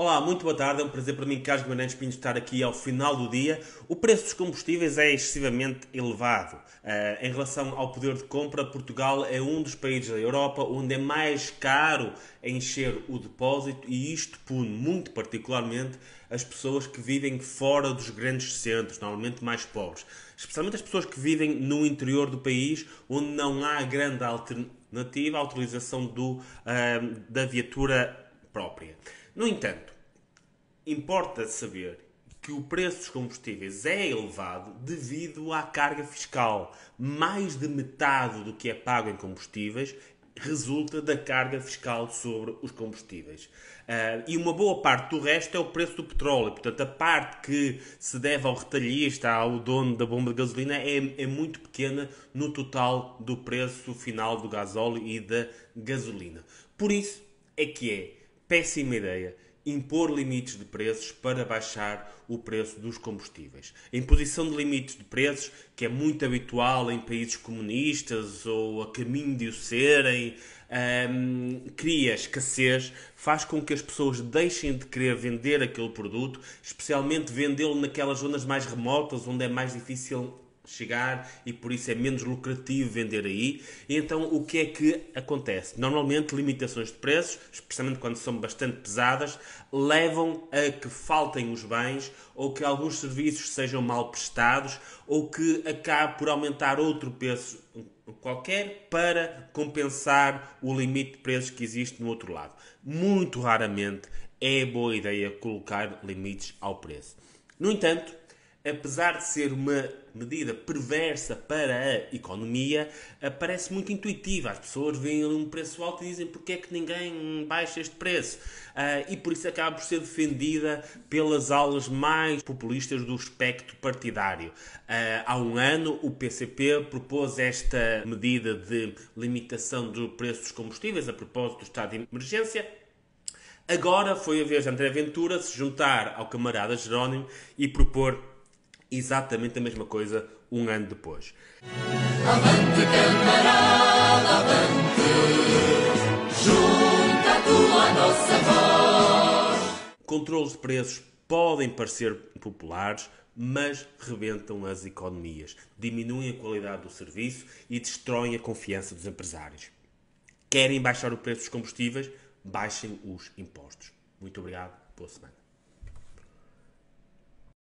Olá, muito boa tarde. É um prazer para mim, Carlos Guimarães Pinho, estar aqui ao final do dia. O preço dos combustíveis é excessivamente elevado. Uh, em relação ao poder de compra, Portugal é um dos países da Europa onde é mais caro encher o depósito e isto pune muito particularmente as pessoas que vivem fora dos grandes centros, normalmente mais pobres. Especialmente as pessoas que vivem no interior do país, onde não há grande alternativa à utilização do, uh, da viatura própria. No entanto, importa saber que o preço dos combustíveis é elevado devido à carga fiscal. Mais de metade do que é pago em combustíveis resulta da carga fiscal sobre os combustíveis. Uh, e uma boa parte do resto é o preço do petróleo. Portanto, a parte que se deve ao retalhista, ao dono da bomba de gasolina, é, é muito pequena no total do preço final do gasóleo e da gasolina. Por isso é que é péssima ideia impor limites de preços para baixar o preço dos combustíveis. A imposição de limites de preços, que é muito habitual em países comunistas ou a caminho de o serem, um, cria escassez, faz com que as pessoas deixem de querer vender aquele produto, especialmente vendê-lo naquelas zonas mais remotas onde é mais difícil chegar e por isso é menos lucrativo vender aí. E então o que é que acontece? Normalmente limitações de preços, especialmente quando são bastante pesadas, levam a que faltem os bens ou que alguns serviços sejam mal prestados ou que acabe por aumentar outro preço qualquer para compensar o limite de preços que existe no outro lado. Muito raramente é boa ideia colocar limites ao preço. No entanto, apesar de ser uma medida perversa para a economia, parece muito intuitiva. As pessoas veem um preço alto e dizem porque é que ninguém baixa este preço. Eh, e por isso acaba por ser defendida pelas aulas mais populistas do espectro partidário. Eh, há um ano, o PCP propôs esta medida de limitação do preço dos combustíveis a propósito do estado de emergência. Agora foi a vez de André Ventura se juntar ao camarada Jerónimo e propor exatamente a mesma coisa um ano depois. Avante, camarada, avante, junta a tua nossa voz. Controles de preços podem parecer populares, mas rebentam as economias, diminuem a qualidade do serviço e destroem a confiança dos empresários. Querem baixar o preço dos combustíveis? Baixem os impostos. Muito obrigado. Boa semana.